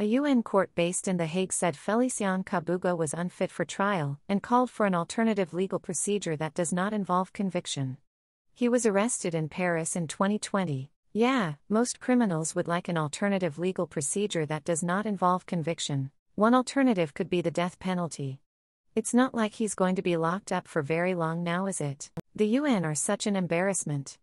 A UN court based in The Hague said Felicien Kabuga was unfit for trial and called for an alternative legal procedure that does not involve conviction. He was arrested in Paris in 2020. Yeah, most criminals would like an alternative legal procedure that does not involve conviction. One alternative could be the death penalty. It's not like he's going to be locked up for very long now, is it? The UN are such an embarrassment.